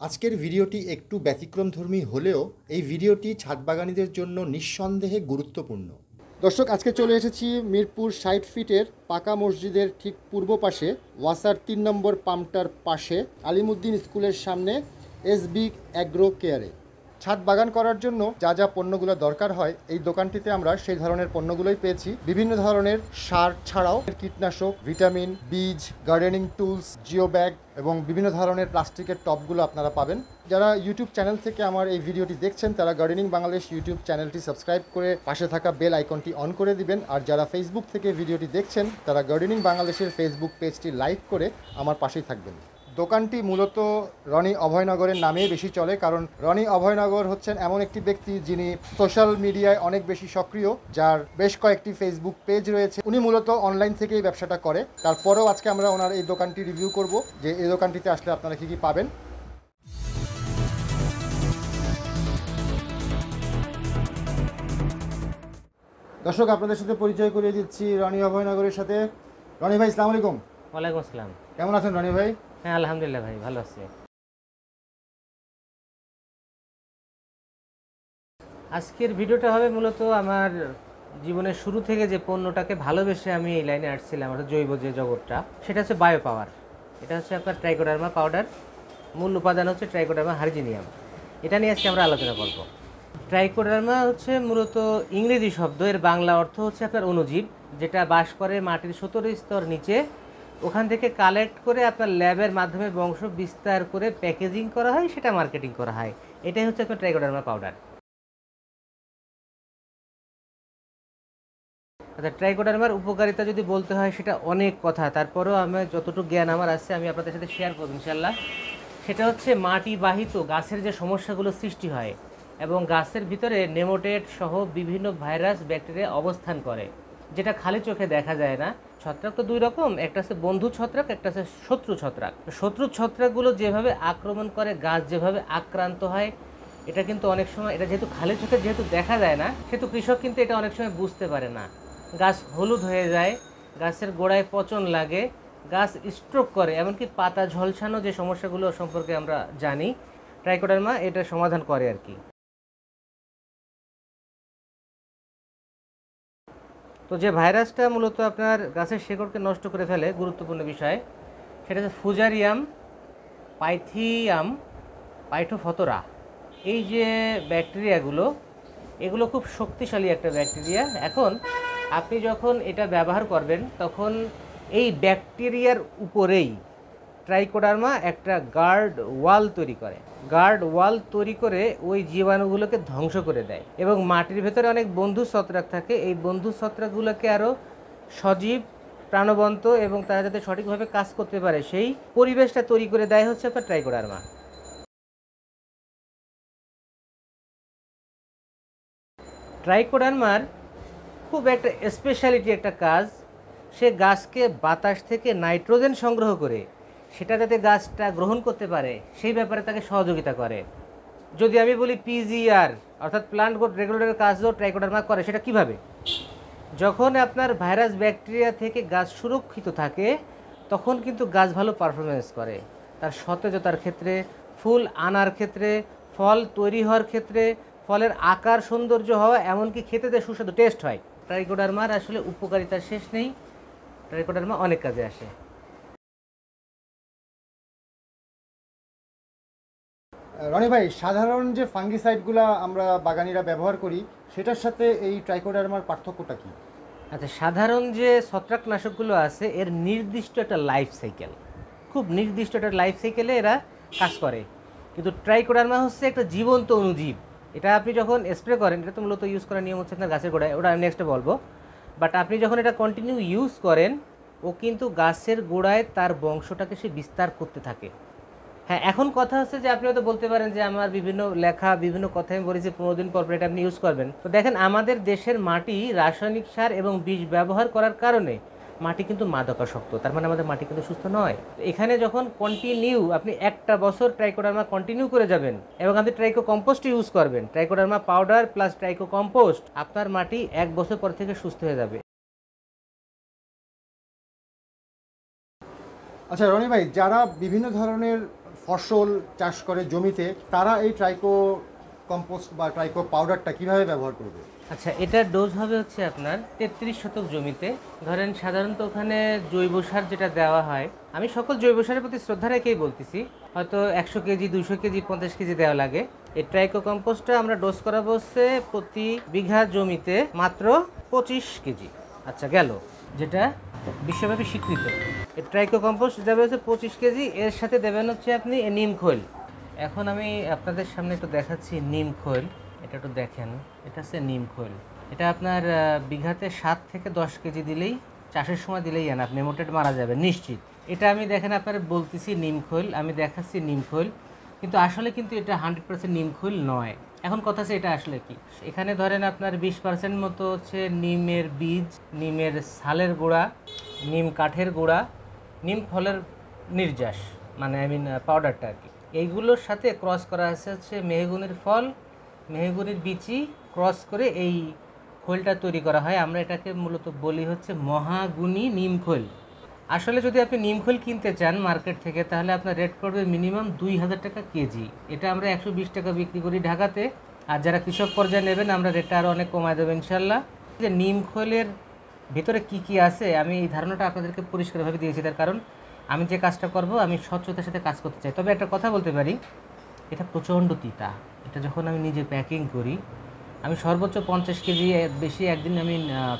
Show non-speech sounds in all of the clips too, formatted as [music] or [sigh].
আজকের ভিডিওটি একটু ব্যতিক্রমধর্মী হলেও এই ভিডিওটি ছাদবাগানীদের জন্য নিঃসন্দেহে গুরুত্বপূর্ণ। দর্শক, আজকে চলে এসেছি মিরপুর ষাট ফিটের পাকা মসজিদের ঠিক পূর্ব পাশে, ওয়াসার তিন নম্বর পাম্পটার পাশে, আলিমুদ্দিন স্কুলের সামনে, এসবি অ্যাগ্রো কেয়ারে। ছাদ বাগান করার জন্য যা যা পণ্যগুলো দরকার হয়, এই দোকানটিতে আমরা সেই ধরনের পণ্যগুলোই পেয়েছি। বিভিন্ন ধরনের সার ছাড়াও কীটনাশক, ভিটামিন, বীজ, গার্ডেনিং টুলস জিও ব্যাগ এবং বিভিন্ন ধরনের প্লাস্টিকের টপগুলো আপনারা পাবেন। যারা ইউটিউব চ্যানেল থেকে আমার এই ভিডিওটি দেখছেন, তারা গার্ডেনিং বাংলাদেশ ইউটিউব চ্যানেলটি সাবস্ক্রাইব করে পাশে থাকা বেল আইকনটি অন করে দিবেন। আর যারা ফেসবুক থেকে ভিডিওটি দেখছেন, তারা গার্ডেনিং বাংলাদেশের ফেসবুক পেজটি লাইক করে আমার পাশেই থাকবেন। দোকানটি মূলত রনি অভয়নগরের নামেই বেশি চলে কারণ রনি অভয়নগর হচ্ছেন এমন একটি ব্যক্তি যিনি সোশ্যাল মিডিয়ায় অনেক বেশি সক্রিয় যার বেশ কয়েকটি ফেসবুক পেজ রয়েছে। উনি মূলত অনলাইন থেকেই ব্যবসাটা করে। তারপরেও আজকে আমরা ওনার এই দোকানটি রিভিউ করব যে এই দোকানটিতে আসলে আপনারা কী কী পাবেন। দর্শক আপনাদের সাথে পরিচয় করিয়ে দিচ্ছি রনি অভয়নগরের সাথে। রনি ভাই ইসলাম আলাইকুম। ওয়ালাইকুম আসসালাম। কেমন আছেন রনি ভাই? হ্যাঁ আলহামদুলিল্লাহ ভাই, ভালো আছি। আজকের ভিডিওটা হবে মূলত আমার জীবনের শুরু থেকে যে পণ্যটাকে ভালোবেসে আমি এই লাইনে আসছিলাম, অর্থাৎ জৈব যে জগৎটা, সেটা হচ্ছে বায়ো পাওয়ার এটা হচ্ছে আপনার ট্রাইকোডার্মা পাউডার মূল উপাদান হচ্ছে ট্রাইকোডার্মা হার্জিনিয়াম এটা নিয়ে আজকে আমরা আলোচনা করব। ট্রাইকোডার্মা হচ্ছে মূলত ইংরেজি শব্দ, এর বাংলা অর্থ হচ্ছে আপনার অণুজীব, যেটা বাস করে মাটির সতেরো স্তর নিচে ওখান থেকে কালেক্ট করে আপনার ল্যাবের মাধ্যমে বংশ বিস্তার করে প্যাকেজিং করা হয়, সেটা মার্কেটিং করা হয়। এটাই হচ্ছে আপনার ট্রাইকোডার্মা পাউডার আচ্ছা ট্রাইকোডার্মার উপকারিতা যদি বলতে হয়, সেটা অনেক কথা। তারপরেও আমি যতটুকু জ্ঞান আমার আছে, আমি আপনাদের সাথে শেয়ার করব ইনশাল্লাহ সেটা হচ্ছে মাটি বাহিত গাছের যে সমস্যাগুলো সৃষ্টি হয় এবং গাছের ভিতরে নেমোটেড সহ বিভিন্ন ভাইরাস, ব্যাকটেরিয়া অবস্থান করে। যেটা খালি চোখে দেখা যায় না, ছত্রাক তো দুই রকম, একটা আছে বন্ধু ছত্রাক, একটা আছে শত্রু ছত্রাক। শত্রু ছত্রাকগুলো যেভাবে আক্রমণ করে, গাছ যেভাবে আক্রান্ত হয়, এটা কিন্তু অনেক সময়, এটা যেহেতু খালি চোখে যেহেতু দেখা যায় না, সেহেতু কৃষক কিন্তু এটা অনেক সময় বুঝতে পারে না। গাছ হলুদ হয়ে যায়, গাছের গোড়ায় পচন লাগে, গাছ স্ট্রোক করে, এমনকি পাতা ঝলসানো যে সমস্যাগুলো সম্পর্কে আমরা জানি ট্রাইকোডার্মা এটা সমাধান করে আর কি। তো যে ভাইরাসটা মূলত আপনার গাছের শেকড়কে নষ্ট করে ফেলে গুরুত্বপূর্ণ বিষয়, সেটা হচ্ছে ফুজারিয়াম পাইথিয়াম পাইথোফতরা এই যে ব্যাকটেরিয়াগুলো, এগুলো খুব শক্তিশালী একটা ব্যাকটেরিয়া। এখন আপনি যখন এটা ব্যবহার করবেন, তখন এই ব্যাকটেরিয়ার উপরেই ট্রাইকোডার্মা একটা গার্ড ওয়াল তৈরি করে। গার্ড ওয়াল তৈরি করে ওই জীবাণুগুলোকে ধ্বংস করে দেয় এবং মাটির ভেতরে অনেক বন্ধু ছত্রাক থাকে। এই বন্ধু ছত্রাকগুলোকে আরও সজীব, প্রাণবন্ত এবং তারা যাতে সঠিকভাবে কাজ করতে পারে, সেই পরিবেশটা তৈরি করে দেয় হচ্ছে আপনার ট্রাইকোডার্মা। ট্রাইকোডার্মার খুব একটা স্পেশালিটি একটা কাজ। সে গাছকে বাতাস থেকে নাইট্রোজেন সংগ্রহ করে। সেটা যাতে গাছটা গ্রহণ করতে পারে, সেই ব্যাপারে তাকে সহযোগিতা করে। যদি আমি বলি পিজিআর অর্থাৎ প্লান্ট গ্রোথ রেগুলেটরের কাজও ট্রাইকোডার্মা করে, সেটা কীভাবে? যখন আপনার ভাইরাস ব্যাকটেরিয়া থেকে গাছ সুরক্ষিত থাকে, তখন কিন্তু গাছ ভালো পারফরমেন্স করে। তার সতেজতার ক্ষেত্রে, ফুল আনার ক্ষেত্রে, ফল তৈরি হওয়ার ক্ষেত্রে, ফলের আকার সৌন্দর্য হওয়া, এমনকি খেতে সুস্বাদু টেস্ট হয়। ট্রাইকোডার্মার আসলে উপকারিতার শেষ নেই। ট্রাইকোডার্মা অনেক কাজে আসে। রনি ভাই, সাধারণ যে ফাঙ্গিসাইডগুলো আমরা বাগানিরা ব্যবহার করি, সেটার সাথে এই ট্রাইকোডার্মার পার্থক্যটা কি? আচ্ছা সাধারণ যে ছত্রাকনাশকগুলো আছে, এর নির্দিষ্ট একটা লাইফ সাইকেল খুব নির্দিষ্ট একটা লাইফ সাইকেলে এরা কাজ করে। কিন্তু ট্রাইকোডার্মা হচ্ছে একটা জীবন্ত অণুজীব এটা আপনি যখন স্প্রে করেন, এটা তো মূলত ইউজ করার নিয়ম হচ্ছে আপনার গাছের গোড়ায়, ওটা আমি নেক্সটে বলব। বাট আপনি যখন এটা কন্টিনিউ ইউজ করেন, ও কিন্তু গাছের গোড়ায় তার বংশটাকে সে বিস্তার করতে থাকে। হ্যাঁ এখন কথা হচ্ছে যে আপনি হয়তো বলতে পারেন যে আমার বিভিন্ন লেখা, বিভিন্ন কথা আমি বলেছি, পনেরো দিন পর এটা আপনি ইউজ করবেন। তো দেখেন, আমাদের দেশের মাটি রাসায়নিক সার এবং বীজ ব্যবহার করার কারণে মাটি কিন্তু মাদকাসক্ত। তার মানে আমাদের মাটি কিন্তু সুস্থ নয়। এখানে যখন কন্টিনিউ আপনি একটা বছর ট্রাইকোডার্মা কন্টিনিউ করে যাবেন এবং আপনি ট্রাইকো কম্পোস্ট ইউজ করবেন। Trichoderma powder plus tricho compost আপনার মাটি এক বছর পর থেকে সুস্থ হয়ে যাবে। আচ্ছা রনি ভাই, যারা বিভিন্ন ধরনের ফসল চাষ করে জমিতে, তারা এই ট্রাইকো কম্পোস্ট বা ট্রাইকো পাউডারটা কীভাবে ব্যবহার করবে? আচ্ছা এটার ডোজ হবে হচ্ছে আপনার তেত্রিশ শতক জমিতে। ধরেন সাধারণত ওখানে জৈব সার যেটা দেওয়া হয়, আমি সকল জৈব সারের প্রতি শ্রদ্ধা রেখেই বলতেছি, হয়তো একশো কেজি দুশো কেজি, পঞ্চাশ কেজি দেওয়া লাগে। এই ট্রাইকো কম্পোস্টটা আমরা ডোজ করাবো হচ্ছে প্রতি বিঘা জমিতে মাত্র পঁচিশ কেজি। আচ্ছা গেল, যেটা বিশ্বব্যাপী স্বীকৃত। ট্রাইকো কম্পোস্ট দেবে হচ্ছে পঁচিশ কেজি, এর সাথে দেবেন হচ্ছে আপনি নিম খোল। এখন আমি আপনাদের সামনে একটু দেখাচ্ছি নিম খোল, এটা একটু দেখেন, এটা হচ্ছে নিম খোল। এটা আপনার বিঘাতে সাত থেকে দশ কেজি দিলেই, চাষের সময় দিলেই আন আপনি মোটেট মারা যাবে, নিশ্চিত। এটা আমি দেখেন আপনার বলতেছি নিম খোল, আমি দেখাচ্ছি নিম খোল। কিন্তু আসলে কিন্তু এটা হান্ড্রেড পার্সেন্ট নিম খৈল নয়। এখন কথা হচ্ছে এটা আসলে কি? এখানে ধরেন আপনার বিশ পার্সেন্ট মতো হচ্ছে নিমের বীজ, নিমের ছালের গুঁড়া, নিম কাঠের গুঁড়া নিম ফলের নির্যাস মানে আই মিন পাউডারটা আর কি। এইগুলোর সাথে ক্রস করা আছে হচ্ছে মেহগুনির ফল, মেহগুনির বিচি ক্রস করে এই খোলটা তৈরি করা হয়। আমরা এটাকে মূলত বলি হচ্ছে মহাগুনি নিম খোল। আসলে যদি আপনি নিম খোল কিনতে চান মার্কেট থেকে, তাহলে আপনার রেট পড়বে মিনিমাম দুই হাজার টাকা কেজি। এটা আমরা একশো বিশ টাকা বিক্রি করি ঢাকাতে। আর যারা কৃষক পর্যায়ে নেবেন, আমরা রেটটা আরও অনেক কমায় দেবো, ইনশাল্লাহ। যে নিম খোলের ভিতরে কি কি আছে, আমি এই ধারণাটা আপনাদেরকে পরিষ্কারভাবে দিয়েছি তার কারণ আমি যে কাজটা করব, আমি স্বচ্ছতার সাথে কাজ করতে চাই। তবে একটা কথা বলতে পারি, এটা প্রচণ্ড তিতা। এটা যখন আমি নিজে প্যাকিং করি, আমি সর্বোচ্চ পঞ্চাশ কেজি এর বেশি একদিন আমি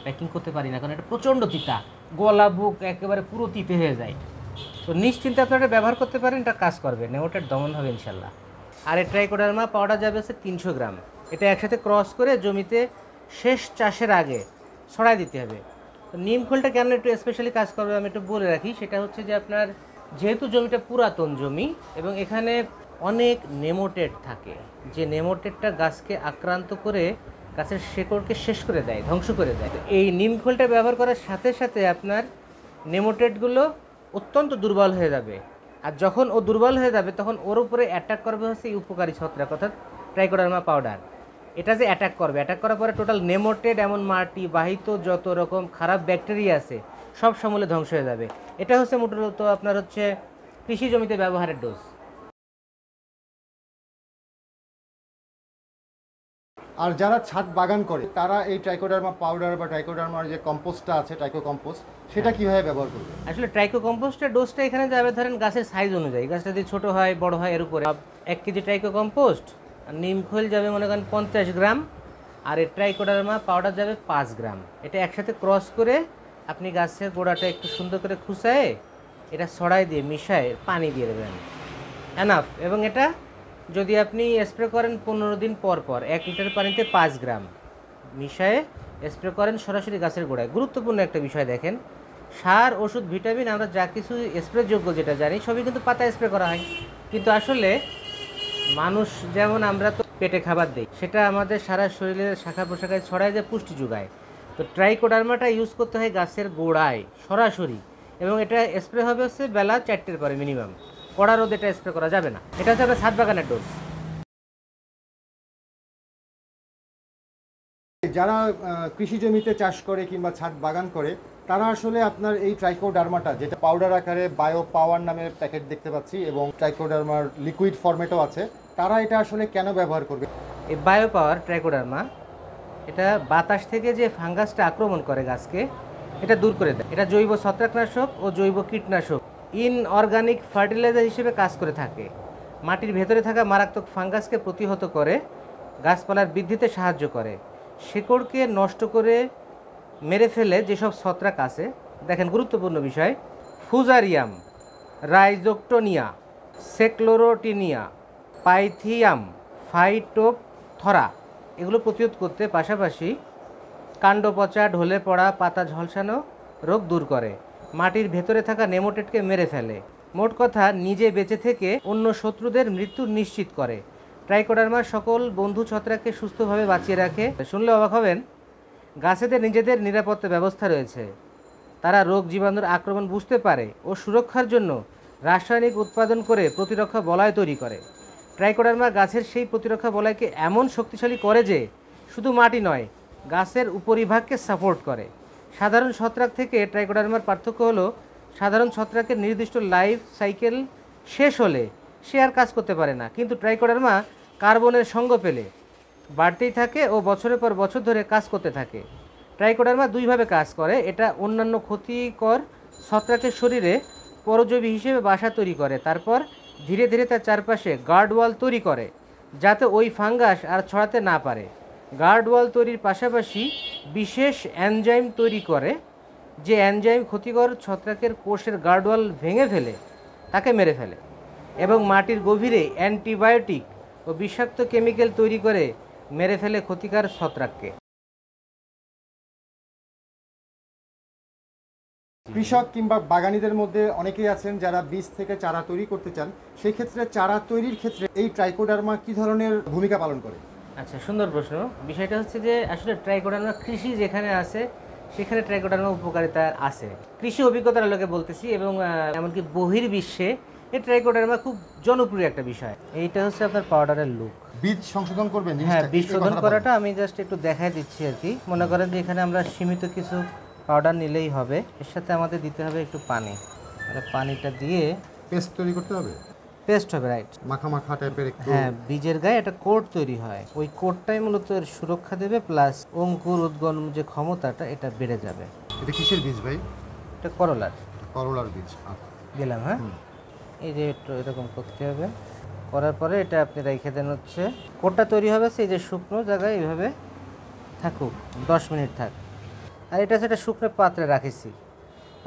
প্যাকিং করতে পারি না, কারণ এটা প্রচণ্ড তিতা। গলা, বুক একেবারে পুরো তিতে হয়ে যায়। তো নিশ্চিন্তে আপনারা ব্যবহার করতে পারেন, এটা কাজ করবেন ওটার দমন হবে ইনশাল্লাহ। আর এই ট্রাইকোডার্মা পাউডার যাবে হচ্ছে তিনশো গ্রাম। এটা একসাথে ক্রস করে জমিতে শেষ চাষের আগে ছড়াই দিতে হবে। নিম খোলটা কেন একটু স্পেশালি কাজ করবে আমি একটু বলে রাখি, সেটা হচ্ছে যে আপনার যেহেতু জমিটা পুরাতন জমি এবং এখানে অনেক নেমোটেড থাকে, যে নেমোটেডটা গাছকে আক্রান্ত করে গাছের শেকড়কে শেষ করে দেয়, ধ্বংস করে দেয়। এই নিম খোলটা ব্যবহার করার সাথে সাথে আপনার নেমোটেডগুলো অত্যন্ত দুর্বল হয়ে যাবে। আর যখন ও দুর্বল হয়ে যাবে, তখন ওর উপরে অ্যাটাক করবে হচ্ছে এই উপকারী ছত্রাক, অর্থাৎ ট্রাইকোডার্মা পাউডার এটা যে অ্যাটাক করবে অ্যাটাক করার পরে টোটাল নেমোটেড এমন মাটি বাহিত যত রকম খারাপ ব্যাকটেরিয়া আছে সব সমূলে ধ্বংস হয়ে যাবে। এটা হচ্ছে মূলত আপনার হচ্ছে কৃষি জমিতে ব্যবহারের ডোজ আর যারা ছাদ বাগান করে তারা এই ট্রাইকোডার্মা পাউডার বা ট্রাইকোডার্মার যে কম্পোস্টটা আছে ট্রাইকো কম্পোস্ট সেটা কীভাবে ব্যবহার করবে? আসলে ট্রাইকো কম্পোস্টের ডোজটা এখানে যাবে ধরেন গাছের সাইজ অনুযায়ী। গাছটা যদি ছোটো হয় বড় হয় এর উপরে। এক কেজি ট্রাইকো কম্পোস্ট নিম খোল যাবে মনে করেন পঞ্চাশ গ্রাম, আর এই ট্রাইকোডার্মা পাউডার যাবে পাঁচ গ্রাম। এটা একসাথে ক্রস করে আপনি গাছের গোড়াটা একটু সুন্দর করে খুসায়ে এটা ছড়াই দিয়ে, মিশায় পানি দিয়ে দেবেন। এনাফ এবং এটা যদি আপনি স্প্রে করেন পনেরো দিন পর পর, এক লিটার পানিতে পাঁচ গ্রাম। মিশায়ে স্প্রে করেন সরাসরি গাছের গোড়ায়। গুরুত্বপূর্ণ একটা বিষয় দেখেন, সার, ওষুধ, ভিটামিন, আমরা যা কিছু স্প্রে যোগ্য যেটা জানি, সবই কিন্তু পাতা স্প্রে করা হয়। কিন্তু আসলে মানুষ যেমন আমরা তো পেটে খাবার দিই, সেটা আমাদের সারা শরীরের শাখা প্রশাখায় ছড়ায় যে পুষ্টি যোগায়। তো ট্রাইকোডার্মাটা ইউজ করতে হয় গাছের গোড়ায়, সরাসরি। এবং এটা স্প্রে হবে হচ্ছে বেলা চারটের পরে মিনিমাম কড়া রোদ এটা স্প্রে করা যাবে না। এটা হচ্ছে আপনার সাত বাগানের ডোজ যারা কৃষি জমিতে চাষ করে কিংবা ছাদ বাগান করে তারা আসলে আপনার এই ট্রাইকোডার্মাটা যেটা পাউডার আকারে বায়ো পাওয়ার নামের প্যাকেট দেখতে পাচ্ছি এবং ট্রাইকোডার্মার লিকুইড ফরম্যাটও আছে, তারা এটা আসলে কেন ব্যবহার করবে? এই বায়ো পাওয়ার ট্রাইকোডার্মা এটা বাতাস থেকে যে ফাঙ্গাসটা আক্রমণ করে গাছকে, এটা দূর করে দেয়। এটা জৈব ছত্রাকনাশক ও জৈব কীটনাশক ইনঅর্গানিক ফার্টিলাইজার হিসেবে কাজ করে থাকে। মাটির ভেতরে থাকা মারাত্মক ফাঙ্গাসকে প্রতিহত করে, গাছপালার বৃদ্ধিতে সাহায্য করে। শেকড়কে নষ্ট করে মেরে ফেলে যেসব ছত্রাক আছে, দেখেন গুরুত্বপূর্ণ বিষয়, ফুজারিয়াম, রাইজোক্টোনিয়া, সেক্লোরোটিনিয়া, পাইথিয়াম, ফাইটোপথরা, এগুলো প্রতিরোধ করতে পাশাপাশি কাণ্ড পচা ঢলে পড়া, পাতা ঝলসানো রোগ দূর করে। মাটির ভেতরে থাকা নেমোটেটকে মেরে ফেলে। মোট কথা, নিজে বেঁচে থেকে অন্য শত্রুদের মৃত্যু নিশ্চিত করে। ট্রাইকোডার্মার সকল বন্ধু ছত্রাককে সুস্থভাবে বাঁচিয়ে রাখে। শুনলে অবাক হবেন গাছেদের নিজেদের নিরাপত্তা ব্যবস্থা রয়েছে। তারা রোগ জীবাণুর আক্রমণ বুঝতে পারে ও সুরক্ষার জন্য রাসায়নিক উৎপাদন করে প্রতিরক্ষা বলয় তৈরি করে। ট্রাইকোডার্মা গাছের সেই প্রতিরক্ষা বলয়কে এমন শক্তিশালী করে যে, শুধু মাটি নয়, গাছের উপরিভাগকে সাপোর্ট করে। সাধারণ ছত্রাক থেকে ট্রাইকোডার্মার পার্থক্য হলো, সাধারণ ছত্রাকের নির্দিষ্ট লাইফ সাইকেল শেষ হলে সে আর কাজ করতে পারে না। কিন্তু ট্রাইকোডার্মা কার্বনের সঙ্গ পেলে বাড়তেই থাকে ও বছরের পর বছর ধরে কাজ করতে থাকে। ট্রাইকোডার্মা দুইভাবে কাজ করে, এটা অন্যান্য ক্ষতিকর ছত্রাকের শরীরে পরজীবী হিসেবে বাসা তৈরি করে, তারপর ধীরে ধীরে তার চারপাশে গার্ড ওয়াল তৈরি করে, যাতে ওই ফাঙ্গাস আর ছড়াতে না পারে। গার্ড ওয়াল তৈরির পাশাপাশি বিশেষ অ্যানজাইম তৈরি করে, যে অ্যানজাইম ক্ষতিকর ছত্রাকের কোষের গার্ডওয়াল ভেঙে ফেলে, তাকে মেরে ফেলে এবং মাটির গভীরে অ্যান্টিবায়োটিক ও বিষাক্ত কেমিক্যাল তৈরি করে মেরে ফেলে ক্ষতিকার ছত্রাককে। কৃষক কিংবা বাগানীদের মধ্যে অনেকেই আছেন যারা বীজ থেকে চারা তৈরি করতে চান। সেই ক্ষেত্রে চারা তৈরির ক্ষেত্রে এই ট্রাইকোডার্মা কি ধরনের ভূমিকা পালন করে? আচ্ছা সুন্দর প্রশ্ন। বিষয়টা হচ্ছে যে আসলে ট্রাইকোডার্মা কৃষি যেখানে আছে সেখানে ট্রাইকোডার্মা উপকারিতা আছে। কৃষি অভিজ্ঞতার লোকে বলতেছি এবং এমনকি বহির্বিশ্বে এই ট্রাইকোডার্মা খুব জনপ্রিয় একটা বিষয়। এইটা হচ্ছে আপনার পাউডারের লুক। বীজ সংশোধন করবেন হ্যাঁ বীজ শোধন করাটা আমি জাস্ট একটু দেখাই দিচ্ছি আর কি। মনে করেন যে এখানে আমরা সীমিত কিছু পাউডার নিলেই হবে। এর সাথে আমাদের দিতে হবে একটু পানি। মানে পানিটা দিয়ে পেস্ট তৈরি করতে হবে? পেস্ট হবে রাইট মাখা মাখা টাইপের একটু হ্যাঁ বীজের গায়ে একটা কোট তৈরি হয়। ওই কোটটাই মূলত এর সুরক্ষা দেবে প্লাস অঙ্কুর উদ্গম যে ক্ষমতাটা এটা বেড়ে যাবে। এটা কিসের বীজ ভাই? এটা করলার। করলার বীজ আচ্ছা। দিলাম হ্যাঁ? এই যে একটু এরকম করতে হবে। করার পরে এটা আপনি রেখে দেন হচ্ছে, কোটটা তৈরি হবে সেই যে শুকনো জায়গায় এইভাবে থাকুক, দশ মিনিট থাক। আর এটা একটা শুকনো পাত্রে রাখেছি।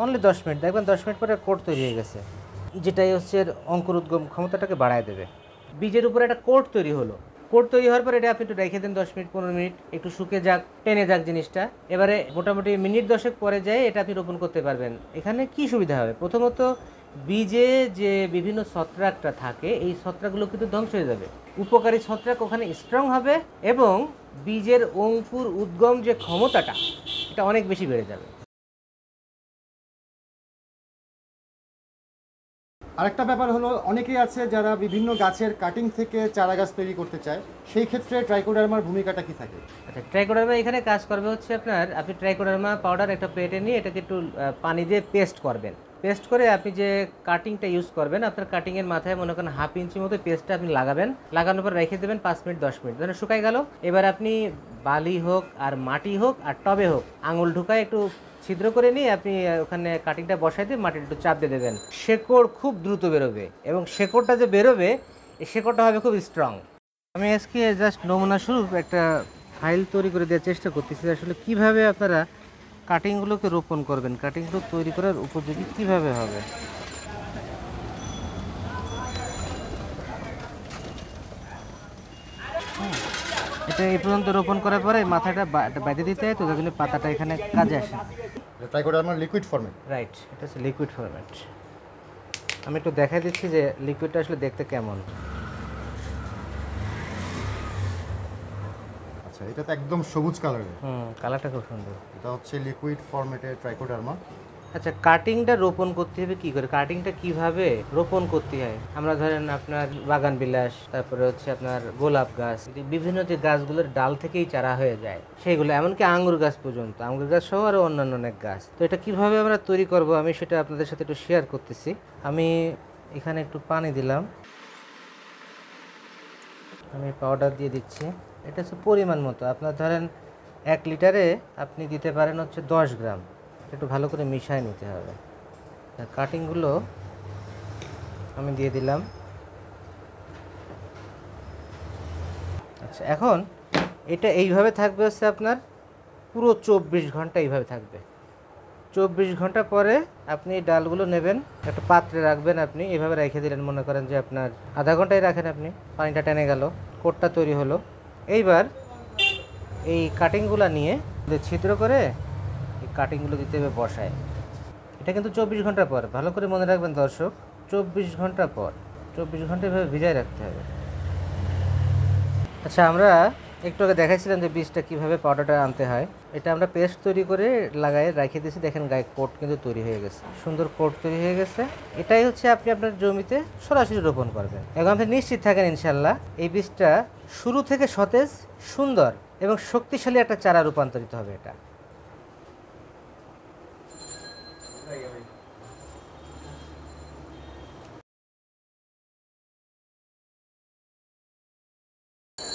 অনলি দশ মিনিট, দেখবেন দশ মিনিট পরে কোট তৈরি হয়ে গেছে। যেটাই হচ্ছে অঙ্কুর উদ্গম ক্ষমতাটাকে বাড়ায় দেবে। বীজের উপরে একটা কোট তৈরি হলো। কোট তৈরি হওয়ার পরে এটা আপনি একটু রেখে দেন দশ মিনিট, পনেরো মিনিট, একটু শুকে যাক, টেনে যাক জিনিসটা। এবারে মোটামুটি মিনিট দশেক পরে যায় এটা আপনি রোপণ করতে পারবেন। এখানে কি সুবিধা হবে? প্রথমত বীজে যে বিভিন্ন ছত্রাকটা থাকে এই ছত্রাকগুলো কিন্তু ধ্বংস হয়ে যাবে। উপকারী ছত্রাক ওখানে স্ট্রং হবে এবং বীজের অঙ্কুর উদ্গম যে ক্ষমতাটা এটা অনেক বেশি বেড়ে যাবে। আরেকটা ব্যাপার হলো অনেকেই আছে যারা বিভিন্ন গাছের কাটিং থেকে চারা গাছ তৈরি করতে চায়। সেই ক্ষেত্রে ট্রাইকোডার্মার ভূমিকাটা কি থাকে? আচ্ছা ট্রাইকোডার্মা এখানে কাজ করবে হচ্ছে আপনার আপনি ট্রাইকোডার্মা পাউডার একটা প্লেটে নিয়ে এটাকে একটু পানি দিয়ে পেস্ট করবেন। পেস্ট করে আপনি যে কাটিংটা ইউজ করবেন, আপনার কাটিংয়ের মাথায় মনে করেন হাফ ইঞ্চি মতো পেস্টটা আপনি লাগাবেন, লাগানোর পর রেখে দেবেন পাঁচ মিনিট, দশ মিনিট। ধরেন শুকাই গেল, এবার আপনি বালি হোক আর মাটি হোক আর টবে হোক, আঙুল ঢুকায় একটু ছিদ্র করে নিয়ে আপনি ওখানে কাটিংটা বসাই দিয়ে মাটির একটু চাপ দিয়ে দেবেন। শেকড় খুব দ্রুত বেরোবে এবং শেকড়টা যে বেরোবে, এই শেকড়টা হবে খুব স্ট্রং আমি আজকে জাস্ট নমুনা স্বরূপ একটা ফাইল তৈরি করে দেওয়ার চেষ্টা করতেছি, আসলে কীভাবে আপনারা কাটিংগুলোকে রোপণ করবেন। কাটিংগুলো তৈরি করার উপযোগী কীভাবে হবে? এটা এই পর্যন্ত রোপণ করার পরে মাথাটা বাইরে দিতে হয় তো যার জন্য পাতাটা এখানে কাজে আসে। ট্রাইকোডার্মার লিকুইড ফর্মে রাইট এটা হচ্ছে লিকুইড ফরম্যাট আমি একটু দেখাই দিচ্ছি যে লিকুইডটা আসলে দেখতে কেমন। আচ্ছা এটা তো একদম সবুজ কালারের হুম কালারটা খুব সুন্দর। এটা হচ্ছে লিকুইড ফর্মেটের ট্রাইকোডার্মা আচ্ছা কাটিংটা রোপণ করতে হবে কি করে? কাটিংটা কীভাবে রোপণ করতে হয়? আমরা ধরেন আপনার বাগান বিলাস তারপরে হচ্ছে আপনার গোলাপ গাছ বিভিন্ন যে গাছগুলোর ডাল থেকেই চারা হয়ে যায় সেইগুলো এমনকি আঙ্গুর গাছ পর্যন্ত আঙ্গুর গাছ সহ আরও অন্যান্য অনেক গাছ। তো এটা কীভাবে আমরা তৈরি করব? আমি সেটা আপনাদের সাথে একটু শেয়ার করতেছি। আমি এখানে একটু পানি দিলাম। আমি পাউডার দিয়ে দিচ্ছি। এটা হচ্ছে পরিমাণ মতো। আপনার ধরেন এক লিটারে আপনি দিতে পারেন হচ্ছে দশ গ্রাম। একটু ভালো করে মিশায় নিতে হবে। কাটিংগুলো আমি দিয়ে দিলাম। আচ্ছা এখন এটা এইভাবে থাকবে হচ্ছে আপনার পুরো চব্বিশ ঘণ্টা এইভাবে থাকবে। চব্বিশ ঘণ্টা পরে আপনি ডালগুলো নেবেন, একটা পাত্রে রাখবেন আপনি। এভাবে রেখে দিলেন মনে করেন যে আপনার আধা ঘন্টায় রাখেন আপনি। পানিটা টেনে গেল, কোটটা তৈরি হলো। এইবার এই কাটিংগুলো নিয়ে ছিদ্র করে এই কাটিংগুলো দিতে হবে বসায়। এটা কিন্তু চব্বিশ ঘণ্টা পর, ভালো করে মনে রাখবেন দর্শক, চব্বিশ ঘণ্টা পর, চব্বিশ ঘণ্টা এভাবে ভিজায় রাখতে হবে। আচ্ছা আমরা একটু আগে দেখাইছিলাম যে বীজটা কীভাবে পাউডারটা আনতে হয়। এটা আমরা পেস্ট তৈরি করে লাগাই রাখিয়ে দিয়েছি। দেখেন গায়ে কোট কিন্তু তৈরি হয়ে গেছে। সুন্দর কোট তৈরি হয়ে গেছে। এটাই হচ্ছে আপনি আপনার জমিতে সরাসরি রোপণ করবেন। এবং আপনি নিশ্চিত থাকেন ইনশাল্লাহ এই বীজটা শুরু থেকে সতেজ, সুন্দর এবং শক্তিশালী একটা চারা রূপান্তরিত হবে এটা।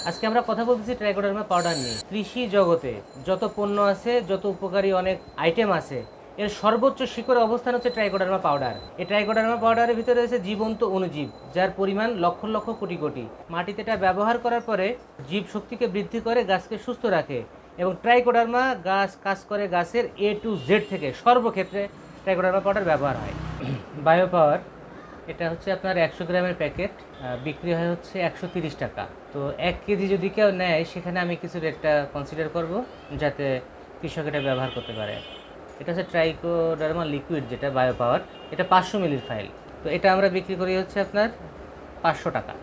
আজকে আমরা কথা বলতেছি ট্রাইকোডার্মা পাউডার নিয়ে। কৃষি জগতে যত পণ্য আছে, যত উপকারী অনেক আইটেম আছে, এর সর্বোচ্চ শিখরে অবস্থান হচ্ছে ট্রাইকোডার্মা পাউডার এই ট্রাইকোডার্মা পাউডারের ভিতরে রয়েছে জীবন্ত অণুজীব যার পরিমাণ লক্ষ লক্ষ কোটি কোটি। মাটিতে এটা ব্যবহার করার পরে জীব শক্তিকে বৃদ্ধি করে গাছকে সুস্থ রাখে এবং ট্রাইকোডার্মা গাছ কাজ করে গাছের এ টু জেড থেকে সর্বক্ষেত্রে ট্রাইকোডার্মা পাউডার ব্যবহার হয়। [clears throat] বায়ো পাওয়ার এটা হচ্ছে আপনার একশো গ্রামের প্যাকেট বিক্রি হয় হচ্ছে একশো তিরিশ টাকা। তো এক কেজি যদি কেউ নেয়, সেখানে আমি কিছু রেটটা কনসিডার করব যাতে কৃষক এটা ব্যবহার করতে পারে। এটা হচ্ছে ট্রাইকোডার্মা লিকুইড যেটা বায়ো পাওয়ার এটা পাঁচশো মিলির ফাইল তো এটা আমরা বিক্রি করি হচ্ছে আপনার পাঁচশো টাকা।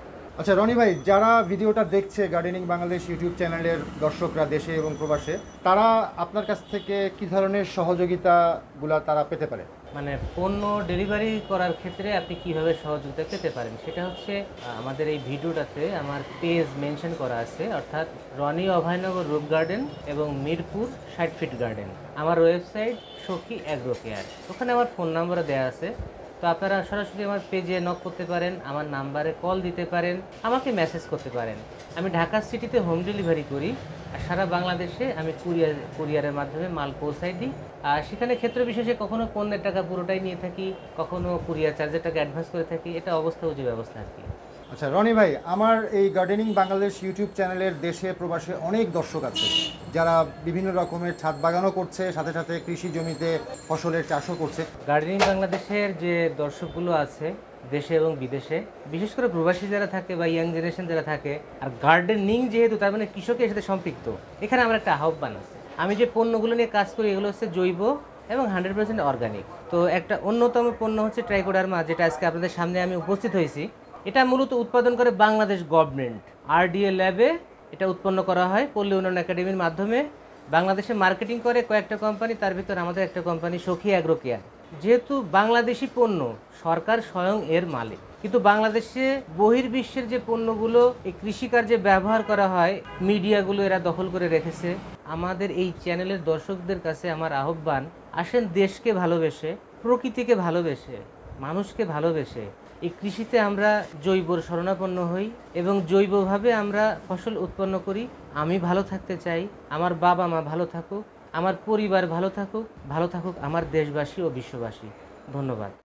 আচ্ছা রনি ভাই, যারা ভিডিওটা দেখছে গার্ডেনিং বাংলাদেশ ইউটিউব চ্যানেলের দর্শকরা দেশে এবং প্রবাসে, তারা আপনার কাছ থেকে কি ধরনের সহযোগিতাগুলা তারা পেতে পারে? মানে পণ্য ডেলিভারি করার ক্ষেত্রে আপনি কীভাবে সহযোগিতা পেতে পারেন? সেটা হচ্ছে আমাদের এই ভিডিওটাতে আমার পেজ মেনশন করা আছে, অর্থাৎ রনি অভয়নগর রূপ গার্ডেন এবং মিরপুর ষাট ফিট গার্ডেন আমার ওয়েবসাইট সখী অ্যাগ্রো কেয়ার ওখানে আমার ফোন নাম্বারও দেওয়া আছে। তো আপনারা সরাসরি আমার পেজে নক করতে পারেন, আমার নাম্বারে কল দিতে পারেন, আমাকে মেসেজ করতে পারেন। আমি ঢাকা সিটিতে হোম ডেলিভারি করি আর সারা বাংলাদেশে আমি কুরিয়ার কুরিয়ারের মাধ্যমে মাল পৌঁছাই দিই। আর সেখানে ক্ষেত্র বিশেষে কখনো পণ্যের টাকা পুরোটাই নিয়ে থাকি কখনও কুরিয়ার চার্জের টাকা অ্যাডভান্স করে থাকি, এটা অবস্থা হচ্ছে ব্যবস্থা আর কি। আচ্ছা রনি ভাই, আমার এই গার্ডেনিং বাংলাদেশ ইউটিউব চ্যানেলের দেশে প্রবাসে অনেক দর্শক আছে, যারা বিভিন্ন রকমের ছাদ বাগানও করছে, সাথে সাথে কৃষি জমিতে ফসলের চাষও করছে। গার্ডেনিং বাংলাদেশের যে দর্শকগুলো আছে, দেশে এবং বিদেশে, বিশেষ করে প্রবাসী যারা থাকে বা ইয়াং জেনারেশন যারা থাকে, আর গার্ডেনিং যেহেতু, তার মানে কৃষকের সাথে সম্পৃক্ত, এখানে আমার একটা আহ্বান আছে। আমি যে পণ্যগুলো নিয়ে কাজ করি, এগুলো হচ্ছে জৈব এবং হান্ড্রেড পার্সেন্ট অর্গানিক তো একটা অন্যতম পণ্য হচ্ছে ট্রাইকোডার্মা যেটা আজকে আপনাদের সামনে আমি উপস্থিত হয়েছি। এটা মূলত উৎপাদন করে বাংলাদেশ গভর্নমেন্ট। আরডিএ ল্যাবে এটা উৎপন্ন করা হয় পল্লী উন্নয়ন একাডেমির মাধ্যমে। বাংলাদেশে মার্কেটিং করে কয়েকটা কোম্পানি, তার ভিতর আমাদের একটা কোম্পানি সখী অ্যাগ্রো কেয়ার যেহেতু বাংলাদেশি পণ্য, সরকার স্বয়ং এর মালিক। কিন্তু বাংলাদেশে বহির্বিশ্বের যে পণ্যগুলো, এই কৃষিকার্যে ব্যবহার করা হয়, মিডিয়াগুলো এরা দখল করে রেখেছে। আমাদের এই চ্যানেলের দর্শকদের কাছে আমার আহ্বান, আসেন দেশকে ভালোবেসে, প্রকৃতিকে ভালোবেসে, মানুষকে ভালোবেসে এই কৃষিতে আমরা জৈব শরণাপন্ন হই এবং জৈবভাবে আমরা ফসল উৎপন্ন করি। আমি ভালো থাকতে চাই, আমার বাবা মা ভালো থাকুক, আমার পরিবার ভালো থাকুক ভালো থাকুক আমার দেশবাসী ও বিশ্ববাসী। ধন্যবাদ।